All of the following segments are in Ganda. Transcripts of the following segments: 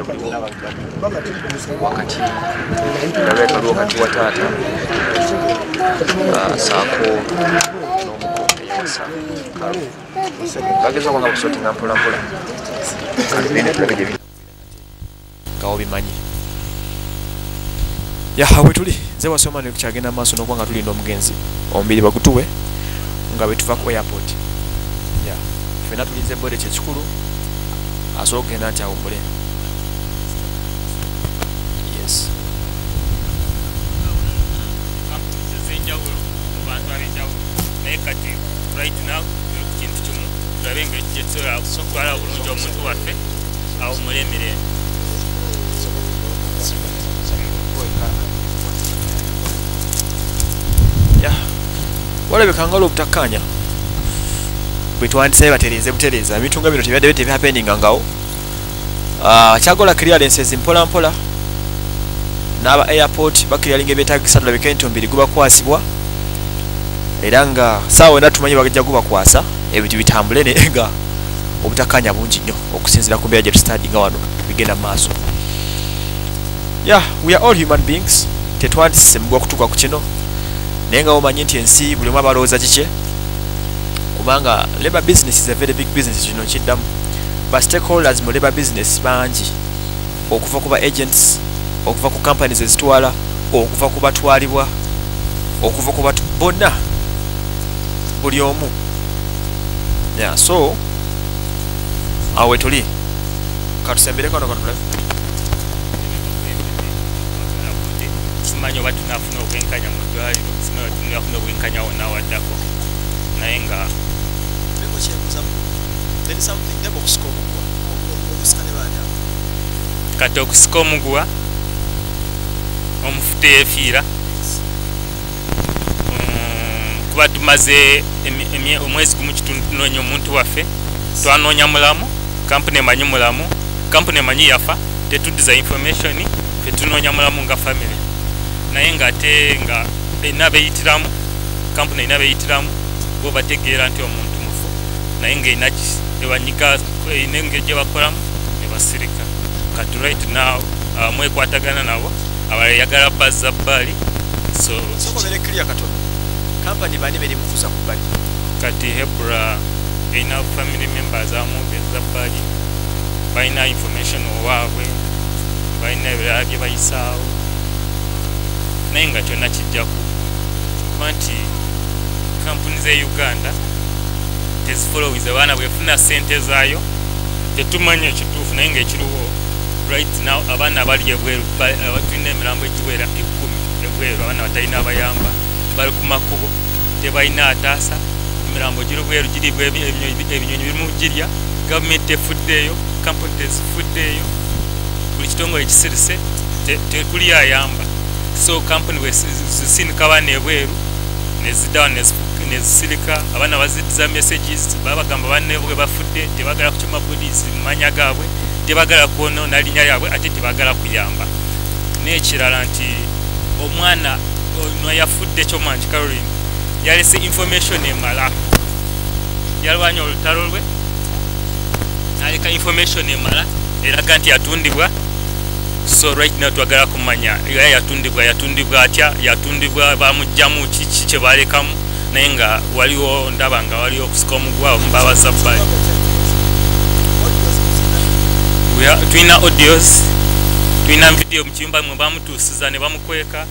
obuliwo wakati ndabeka waliwo wakati wa taata ah, saako n'omuko eyawasa kalu bagezako nga busootinga mpolampola kati bine tulabe gye biri nga obimanyi yaha bwe tuli nze wasoma nekukyagenda maaso n'okuba nga tulinda omugenzi omubiri bagutuwe nga bwe tuva ku airport. Fena tulinze bode kyekikulu asobola okugenda nti awummule yes. Naye kati right now kintu kimu tulabe engeri kyetusobola okutwala bulungi omuntu waffe awummule emirembe. Walabika nga olwobutakkaanya bwe twandisabe batereeze butereeza ebintu nga bino tebadde tebyapeninga ngawo Ah, kyagola clearances mpola mpola n'aba airport bakirialinga ebyetagisa tulabika entumbiri gubakwasibwa. Era nga saawa wena tumanyi bajja gubakwasa ebintu bitambule naye nga obutakkaanya bungi nnyo okusinziira ku mbeera gye tutadi nga wano bigenda mu maaso. Yeah we are all human beings. Tetwandise mugwa kutuuka ku kino naye nga womanyi nti ensi buli omu abalowooza kikye kubanga labor business is a very big business kino kiddamu. Ba stakeholders mu labor business bangi. Okuva ku ba agents okuva ku companies ezitwala okuva ku batwalibwa okuva ku batu bonna. Buli omu. Yeah, so awo wetuli katusembere kano simanyi oba tunafuna obwenkanya mu ddwaliro simanyi tunafuna obwenkanya wonna waddako naye nga kati okusika omuguwa omufu teyefiira Mm, kuba tumaze omwezi gumu kitundu tunoonya omuntu waffe twanoonya mulamu kampuni emanyi mulamu kampuni emanyi yafa. Tetuddiza information fe tunoonya mulamu nga family naye ngaate nga erina beyitiramu kampuni erina beyitiramu bo bategeera nti omuntu mufu. Naye ngaerina ebanyiga erina engeri gye bakolamu ne basirika. Kati right now abamu ekwatagana nabo abalala yagala bazza bbali so sokobere clear katono kampani bani beri mukuza ku bali kati hebra erina family members abamu bezza bbali balina information owaabwe balina ebirala bye bayisaawo naye nga kyonna kijjaku. Kuba nti kampuni ze uganda tezifolowiza abaana bwefuna sente zaayo tetumanyi ekituufu naye ngaekiriwo right now abaana abali ebweru tulina emirambo egiwera ekkumi ebweru abaana batalina abayamba bali ku makubo tebalina ataasa emirambo giri bweru ebi- ebinyonyi birimu girya gavumenti tefuddeeyo kampuni tezifuddeeyo buli kitongole kisirise te- tekuli ayamba so kampuni wezisindika abaana ebweru neziddawo nezifu- nezisirika abaana baziddiza messages baba bagamba banne bwe bafudde tebagala kucuma poliisi mu manya gaabwe tebagala kwonoona linnya lyabwe ate tebagala kuyamba. N'ekirala nti omwana ono yafudde kyomanji caroline yalese information emala yalwanya olutalo lwe naleka information emala eraga nti yatundibwa so right now twagala kumanya era yatundibwa yatundibwa atya? Yatundibwa bamugjamu kiki kyebalekamu naye nga waliwo ndaba nga waliwo okusika omugwawo mubabaza bbali We are- tulina audios tulina video mukiyumba mwe bamutuusiza ne bamukweka.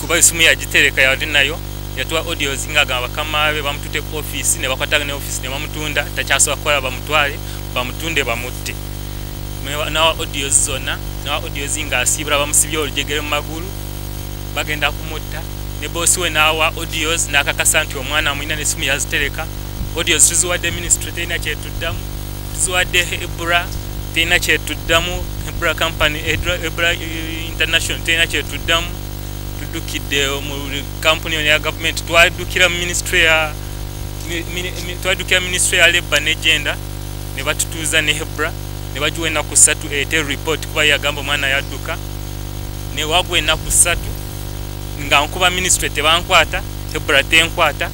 Kuba esimu yagitereka yali nayo yatuwa audios ngagamba bakama be bamutute ku office ne bakwataga ne office ne bamutunda. Takyasobola kukola bamutwale bamutunde bamutte. Nawa audios zonna nawa audios nga asiibula bamusibye olujegere mu magulu bagenda kumutta. Ne bosi we nawa audios nakakasa nti omwana amwina nesimu yazitereka. Audios tuziwadde ministry terina kyetuddamu tuziwadde ebra terina kyetuddamu ebra company eh, international terina kyetuddamu tuddukidde mu kampuni ya gavumenti twaddukira mu ministry ya mi- mi- mi- twaddukira ministry ya labor ne gender. Ne batutuuza ne hebra ne bagiwa ennaku ssatu ete report kuba yagamba omwana yadduka. Ne wagwa ennaku ssatu nga nkuba ministry tebankwata hebra tenkwata.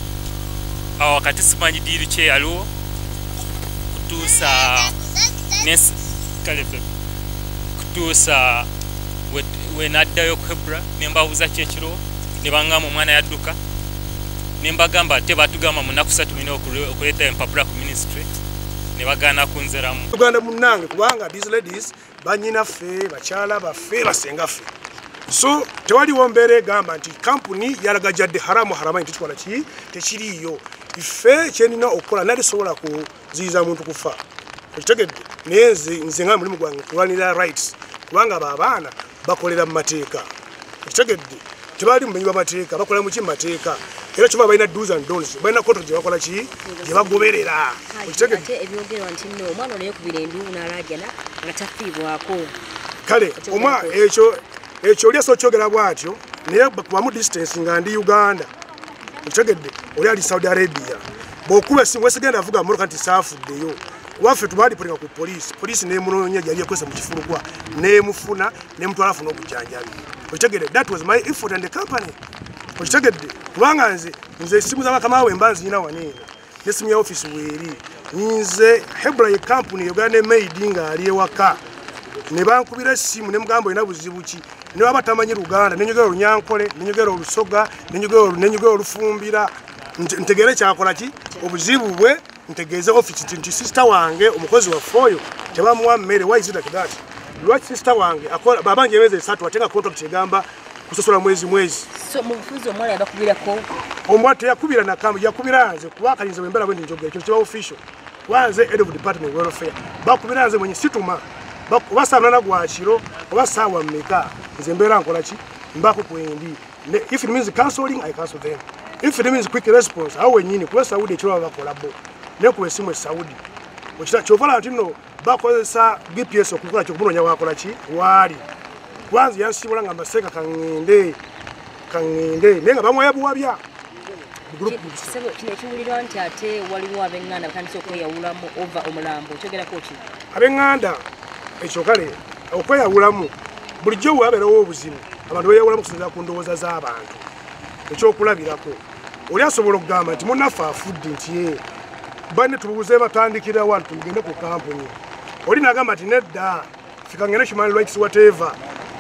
Awo wakati simanyi diiri kyeyaliwo kutuusa kale kutuusa we- wenaddayo ku hebra nembabuuza kyekiriwo ne baŋŋamba omwana yadduka. Nembagamba tebatugamba mu nnaku nina okule- okuleeta empapula ku ministry ne bagaana kunzeramu uganda munange kubanga these ladies banyinaffe bakyala baffe basengaffe so tewaliwo mbeera egamba nti kampuni yalagajjadde haramu haramanyi tekikola ki? Tekiriiyo. Ife kyenina okukola nalisobola kuziyiza muntu kufa okitegedde? Naye nze nga mulimu gwange kulwanira rights kubanga abo abaana bakolera mu mateeka. Okitegedde? Tebali mumenyi bamateeka bakolera muki mumateeka era kyoba balina dos and dons balina koto gyebakola ki gyebagoberera okitegedde ate ebyogerwa nti nno omwana ono yekubira embiwu n'alaajana nga tafiibwako kale omwa ekyo ekyo oli asobola kyogera bwatyo naye kubamu distance nga ndi uganda okitegedde oli ali saudi arabia. Bwokuba esimu wesigenda avuga motoka nti saafuddeyo. Waffe tubalipolinga ku polisi polisi nemunoonya gyali ekwesa mu kifulukwa nemufuna nemutwala afuna obujjanjabi okitegedde that was my effort and the company okitegedde kubanga nze nze esimu zabakamawe mba nziyina waneeno nesimu ya ofisi weeri nze hebra ye company uganda maid nga ali ewaka. Ne bankubira essimu ne mugamba olina buzibu ki? Ne baba tamanyi luganda nenyogera olunyankole nenyogera olusoga nenyogera olu- nenyogera olufumbira. Nte- ntegeere kyakola ki? Obuzibu bwe ntegeeze ofisi nti nti sisita wange omukozi waffe oyo tebamuwa mmere. Waizidakidati lwaki sisita wange babanja emyezi esatu ate nga contract egamba kusosola mwezi mwezi. So mu bufuzi omuwala yabakubirako omwa teyakubira nakambu yakubira nze kuba kalinze bwembera bwe ndinjogera kyo kiba official. Wanze head of department of welfare. Bakubira nze mwenye situma. Oba saa munana gwa oba saawa mmeka. Nze mbeera chi mbako kwendi if it means cancelling i cancel them. If it means quick response awo wenyini kuba saudi ekiro baba bakola bo. Nekuba esimu esaudi ochita kyovala nti nno bakozesa bps okukola kyokumunoonya wakola ki? Waali kwanza yansibula nga maseeka kaŋŋende kaŋŋende naye nga bamwaya buwabya Sebo, kino ekiwulirwa nti ate waliwo ab'eŋŋanda batandise okweyawulamu ova omulambo. Okyogerako ki? Ab'eŋŋanda ekyo kale okweyawulamu. Bulijjo bwabeerawo obuzibu abantu beyawulamu kusinzira ku ndowooza z'abantu. Ekyokulabirako oli asobola okugamba nti munaffe afudde nti ye banne tubuuze batandikira wa tugende ku kampuni oli nagamba nti nedda fikangene human rights whatever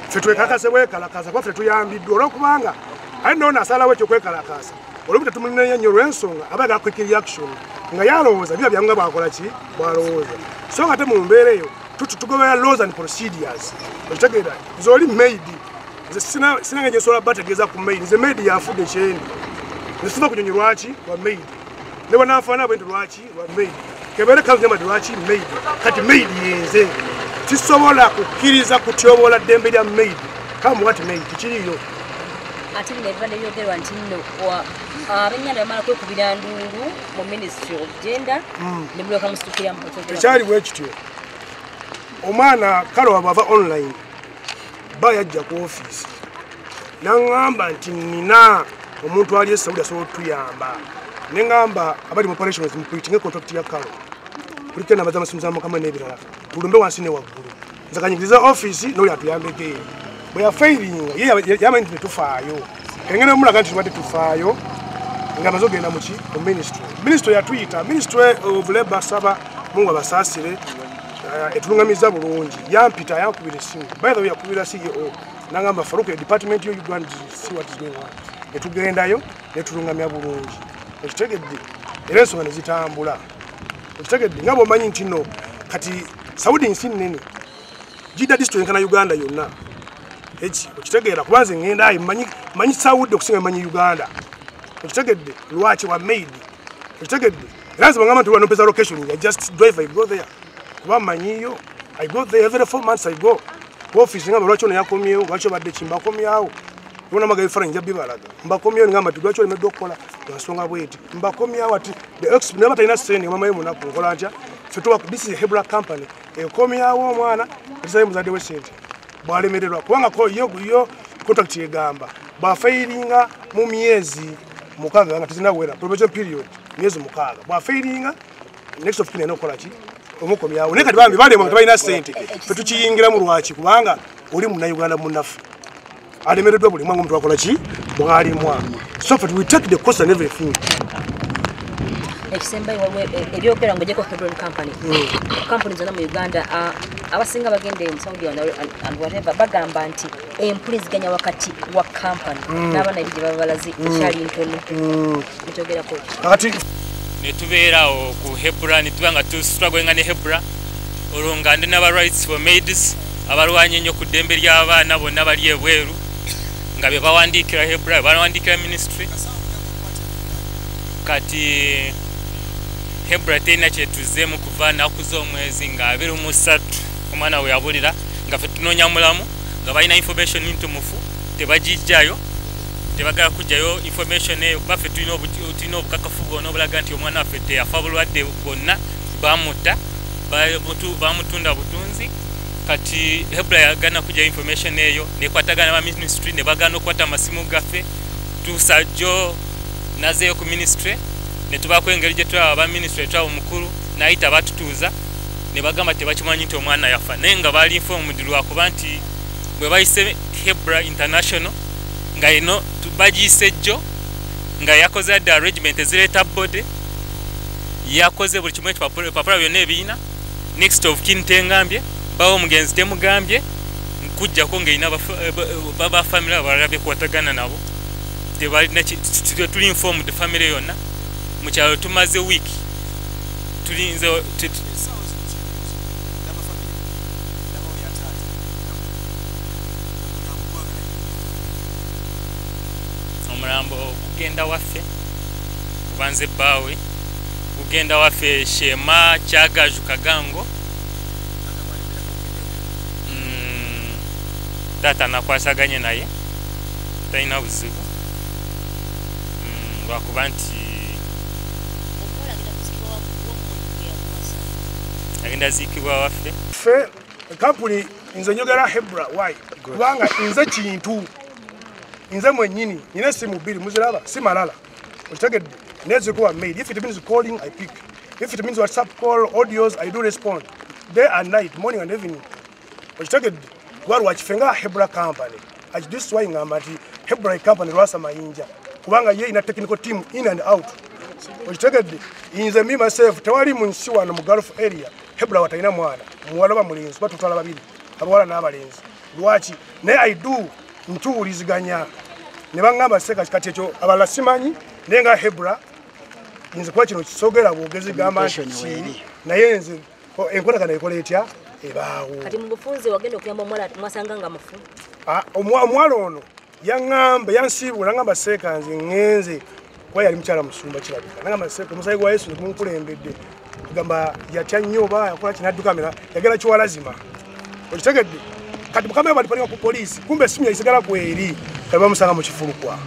ffe twekalakase bwekalakasa kuba ffe tuyambiddwa olwokubanga ali noo asalawo ekyokwekalakasa olwobuta tumulinenya nnyo olw'ensonga aba aga quick reaction nga yalowooza biba byanga bwakola ki? Bwalowooza. So nga te mu mbeera eyo tugobera laws and procedures. Okitegeera nze oli maidi nze sina- sinanga gyensobola bategeeza ku maidi nze maidi yafudde kyendi. Nze siva kunyonyi lwaki? Lwa maidi ne bwanafaana bwenti lwaki? Lwa maidi kebeere kalunyamadi lwaki maidi kati maidi yenze tisobola kukkiriza kutyoboola ddembe lya maid. Kamuwati maid tikiriyo ate bino ebibadde byogerwa nti nno wa- ab'eŋŋanda bamala kwekubira ndundu mu ministry of gender ne bulyoka musitukiramu ekyali bwe kityo omwana kale wabava online ba yajja ku ofiisi naŋŋamba nti nina omuntu ali esaudi asobola otuyamba neŋŋamba abali mu operations mukwitinga contract ya kalo kuliko enamba zamasimu zamukama n'ebirala tulumbe wansi ne waggulu nze kanyigiriza ofiisi n'oli atuyambeko eri bwe yafairinga ye yamanyi nti netufaayo engene omulaga nti tubadde tufaayo nga amaze ogenda muki mu ministry. Ministry yatuyita ministry of labor saba mungu abasaasire uh, etulungamiza bulungi. Yampita yankubira esimu way yakubira ceo nagamba faruku department yo uganda see what is going on. Netugendayo netulungamya bulungi. Ekitegedde era ensonga nezitambula ekitegedde nga bwomanyi nti no kati saudi nsi nnene. Jida district enkana uganda yonna. Eki okitegeera kubanze ŋŋenda ayi manyi saudi okusinga manyi uganda. Okitegedde lwaki wa maid okitegedde era nze bagamba nti wano mpeza location ya just drive i go there. Kuba manyiyo i go there every four months i go. Office ngamba lwaki ono yakomyewo lwaki obadde ki bona amaga ebifaananyi nja bibalaga mbakomyewo ngamba ti lwaki olemedde okukola lwansonga bweti. Mbakomyawo ati naba talina sente mamaye munaku nkola ntya? Fetuwa this is hebra company. Ekomyawo omwana etisaye muzadde we sente bwalemererwa kubanga yo contract egamba bwafairinga mu myezi mukaaga nga tezinawera probation period myezi mukaaga. Bwafairinga next of kin ayina okukola ki? Omukomyawo. Naye kati bambi balema tebalina sente. Fetukiyingiramu lwaki? Kubanga oli munauganda munaffe alemereddwa buli mwangu omuntu akola ki? Bwalimwa so fe we take the cost and everything. Ekisembayo waliwo e- ebyogera ngo gyeko hebron company. Kampuni zonna mu uganda abasinga bagenda mu saudi and- whatever bagamba nti empuliziganya wakati wa kampani n'abaana ebi gye baba balaze ekyali ntono. Ekyogerako kakati netubeerawo ku hebra netuba nga tustruglinga ne hebra olwo nga ndi n'aba rights for maids abalwanya ennyo ku ddembe ly'abaana bonna bali ebweru nga be bawandiikira hebra bawandiikira ministry. Kati hebra terina kyetuzeemu kuva naku z'omwezi nga abiri mu ssatu omwana we yabulira nga fe tunoonya mulamu nga balina information ntumufu tebagijjayo tebagala kujjayo information eyo. Tulina obu- tulina obukakafu bwona obulaga nti omwana waffe teyafa bulwadde bwonna bamutta ba- butu- bamutunda butunzi kati hebra yagana kujjayo information eyo nekwatagana ba ministry ne bagana okukwata amasimu gaffe. Tuusa jo nazeeyo ku ministry netubako engeri gyetulaba ba ministry etwaba omukulu nayita batutuuza ne bagamba tebakimanyi nti omwana yafa. Naye nga bali informed lwakuba nti bwe bayise hebra international nga eno bagiyise jjo nga yakoze adde arrangement ezireeta bode yakoze buli kimu ekipapula byonna ebiina next of kin tengambye bawo omugenzi temugambye nkujjako ngaerina bafamire abalala bekwatagana nabo. Tebalina ki- tu- tu- tuli informed famire yonna. Mukyalo tumaze wiiki omulambo gugenda waffe kubanze bbaawe gugenda waffe shema kyagaju taata nakwasaganye naye. Talina buzibu Mm, lwakuba nti agenda ziikibwa waffe ffe kampuni nze njogera hebra why? Kubanga nze kintu. Nze mwenyini. Nyina esimu bbiri muziraba? Si malala okitegedde nezikuwa mail. If it means calling i pick. If it means whatsapp call audios i do respond. Day and night morning and evening. Okitegedde kuba lwakife nga hebra company. Why ngamba nti hebra company lwasa mayinja kubanga ye ina technical team in and out. Okitegedde nze me myself tewali mu nsi wano mu gulf area hebra watalina mwana. Muwala ba mulenzi batutwala babiri abawala n'abalenzi. Lwaki? Naye i do ntuwuliziganya. Ne baŋŋamba seka kati ekyo abalala simanyi naye nga hebra nze kuba kino kisogera bwogezi gamba nti naye nze enkolagana ekola etya ebaawo. Kati mu bufunze wagenda okuyamba omuwala mwasanga nga mufu. Ah, omuwala ono yaŋŋamba yansiibula naŋŋamba seeka nze ŋŋenze kuba yali mukyala musumba kirabika. Naŋŋamba seeka omusayi gwa yesu negumunkulembedde gamba yatya nnyo oba yakola kinaddukamira yagenda kiwalazima okitegedde? Kati mukama balipalinga ku poliisi kumbe esimu yaisigala kweri kali bamusanga mu kifulukwa.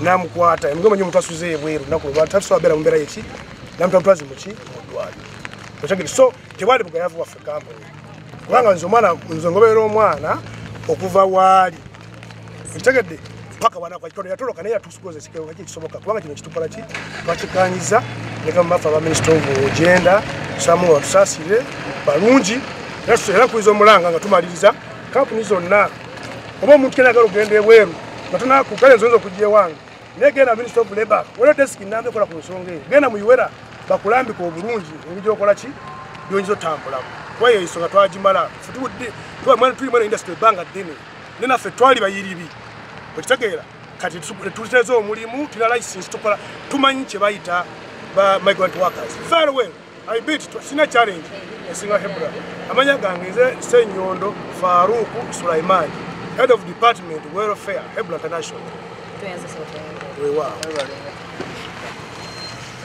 Namukwata emige manyi omuntu asuze ebweru naku lwatasobabeera mu mbeera yeki namutwatwazi muki muddwaliro okitegedde so tewali bugayavu waffe kampuni kubanga nze omwana nze ngoberera omwana okuva waali. Ekitegedde paka wanakakitono yatoloka naye yatusukoza ekikaki ekisoboka kubanga kino kitukola ki? Twakikanyiza nekamafa aba minister of genda samu watusaasire balungi. Era kuiza omulanga nga tumaliriza kampuni zonna. Oba omuntu kenagala okugenda ebweru nga tonakukale nzonza okujja ewange naye genda minister of labor waliwo desk nambe kola ku nsonga eyo. Genda muiwera bakulambika obulungi engeri gyokola ki? Byonyiza otambulamu. Kuba yeyo ensonga twagimala mwana- tuli mwana industry ebbanga ddene. Ne naffe twali bayiribi okitegeera kati tu- tuteze omulimu tulina license tukola tumanyi kye bayita ba migrant workers. Very well i beat sina challenge. Esinga hebra amanya gange nze senyondo faruku sulaiman head of department welfare hebra international. Wewaawo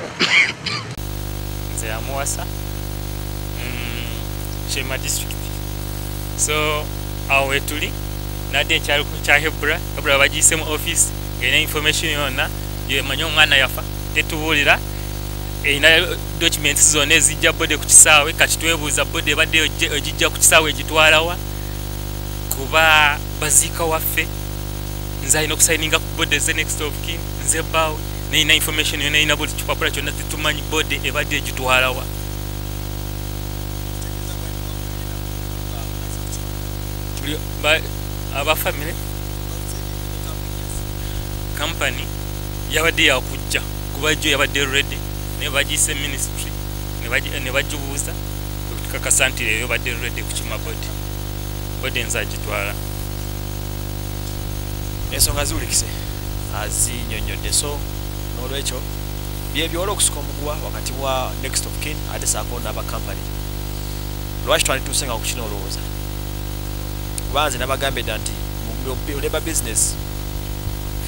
nze yamuwasa mm, shema district. So awo wetuli nadde ekyalo kya hebra hebra bagiyise mu office ngaerina information yonna yemanye omwana yafa tetubuulira. Erina documents zonna ezijja bode ku kisaawe kati twebuuza bode ebadde ogijja ku kisaawe egitwalawa kuba baziika waffe. Nze alina okusayininga ku bode ze next of kin nze bbaawe neyina information yonna erina buli kipapula kyonna tetumanyi bode ebadde egitwalawa abafamile kampany yabadde yakujja kuba jo yabadde ready ne bagiyise ministry ne bagi- ne bagibuuza okutukakasa nti leero badde ready kukima bodi bodi enza agitwala ensonga ziwulikise azinyonyodde so nolwekyo byebyola okusuka omuguwa wakati wa next of kin ate saako naba kampany lwaki twandituuse nga kukina olowooza? Kuba nze nabagambye dda nti mu leba business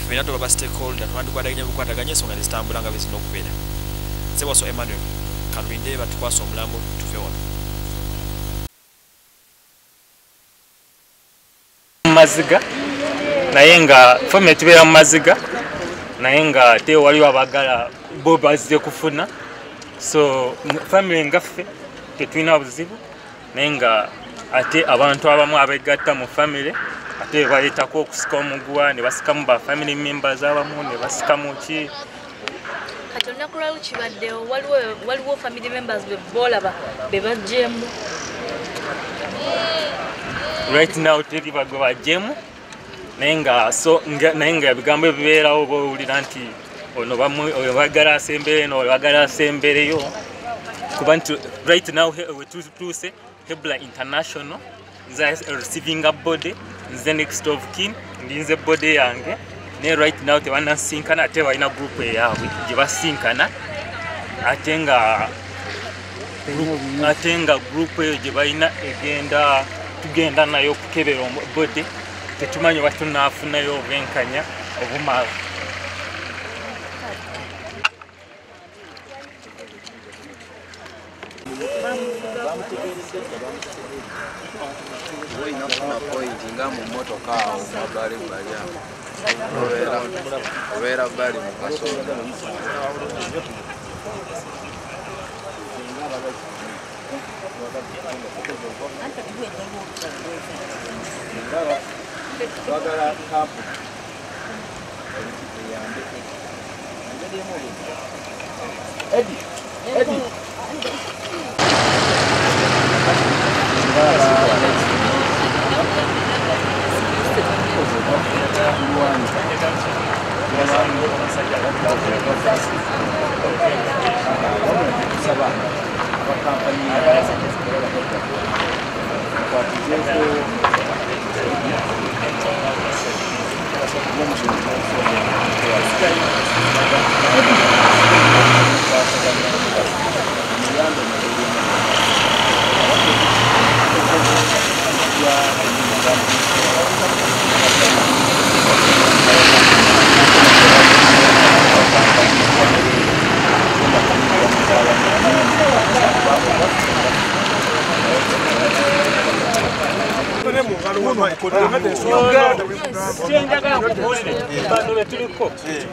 fena tuba ba stakeholder twandikwataganya bukwataganya ensonga nezitambula nga bezina okubeera. Nze waso emmanuel kalwinde batukwasa omulambo tuve wano. Mumaziga naye nga fome tubeera mu maziga naye nga te waliwo abagala bo bazze kufuna. So family ngaffe tetulina buzibu. Naye nga ate abantu abamu abegatta mu family ate baleetako okusika omuguwa ne basikamu ba family members abamu ne basikamu ki? Kati olunaku lwali kibaddewo waliwo family members be boolaba be bajjemu. Right now teri bagwe bajjemu naye nga so nga- naye nga ebigambo ebibeerawo bowulira nti ono bamu- oyo bagala asembere eno oyo bagala asembereyo. Kuba nti right now he- we tu- tuuse hebla international. Nze receivinga body nze next of kin ndinze body yange. Naye right now tebanasinkana ate balina group eyaabwe gye basinkana ate nga ate nga group eyo gye balina egenda tugenda nayo okukebera omu- bode tetumanyi oba tunaafunayo obwenkanya obumala. Olina kufuna point nga mu motoka awo mabbali bali awo Obeera- bali mu kasoda Kau tak nak kapu. Jadi kita yang ambil ni. Nanti dia mau dulu. Edi. Terima kasih.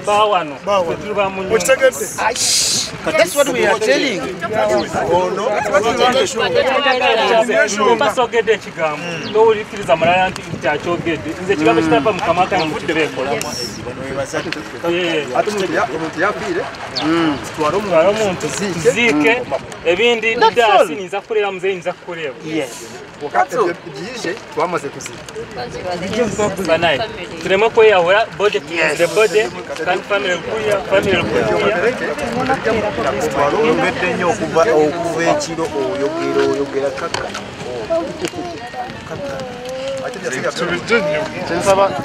Bano betuliko bawano betuli bamunyumba okitegedde. Basogedde ekigambo. Towulikiriza mulala nti kyakyogedde nze ekigambo kitava mukamwa kange mufudde beekolamu twala omuntu. Ziike? Ebindi dda sininza kukuleba muzeyi nza kukuleba twamaze kuziba banaye tuleme kweyawula bode tuze bode kandi famire lukulya famire lukulya oyongedde nnyo okuva okuva ekiro oyogera oyogera kaka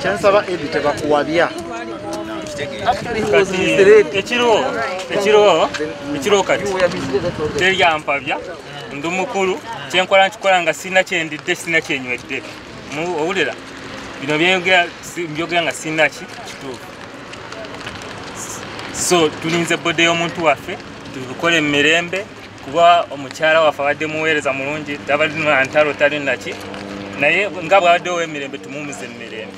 kyensaba edi tebakuwabya ekiriwo ekiriwo ekiriwo kati teryampabya ndi mukulu kyenkola nkikola nga sirina kyendidde sirina kyenywedde owulira bino byogera nga sirina ki? Kituufu. So tulinze bode y'omuntu waffe tubikole mu mirembe kuba omukyala waffe abadde muweereza mulungi tabadina ntalo tali naki naye nga bwabaddewo emirembe tumuwumuze mu mirembe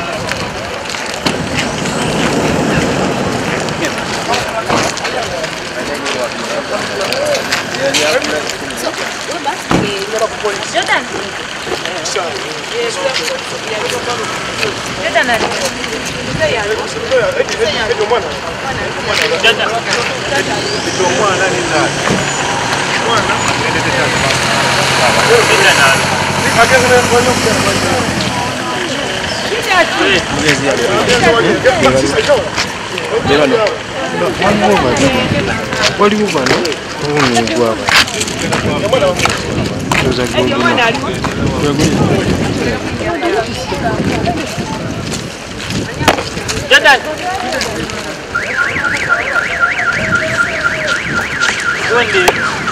Mwana. 한국어 맞아. 꼬리고 가네? 공을 구하고. 여자 고구마. 여자. 그런데.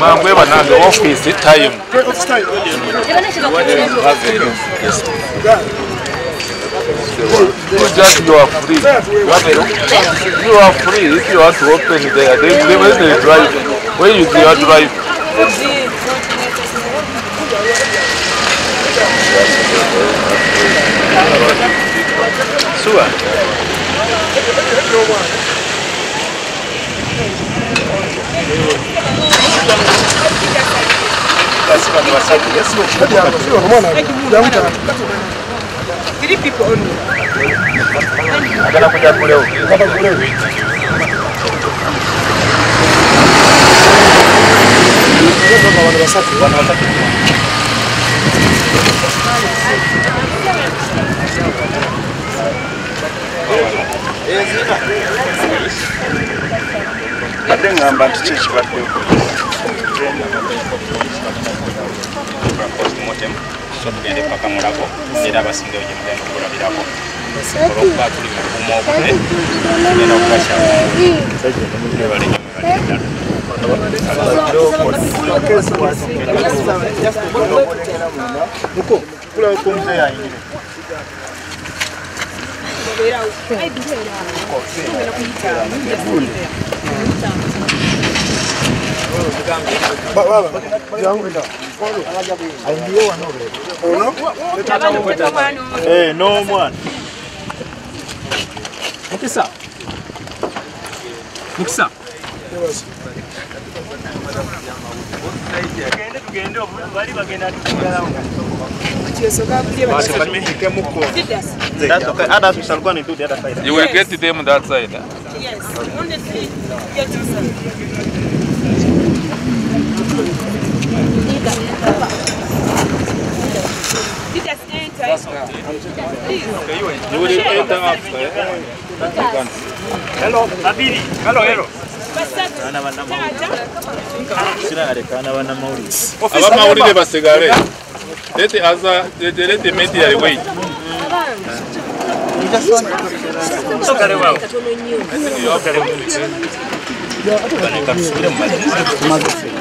Mangwe banange office time. You just you are free. You are free if you want to open there. They, they, when they drive. When you drive Three people only. Agora cuidar por eu. Agora por eu. Wanawasaki. Wanawasaki. Mu buuma obune tugenda okukasyamu no mukisa mukisa You will get them that side. Yes, only three. Leaders enter. Please. You will enter after. Eh? Hello, Abiri. Hello, hello. abamawulire basigale lete aza lete media wait. Tocareu eu. Tocareu muito. Quando eu capto sobre a mãe, mas eu sei.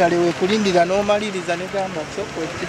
katale wekulindira n'omaliriza negamba sokoti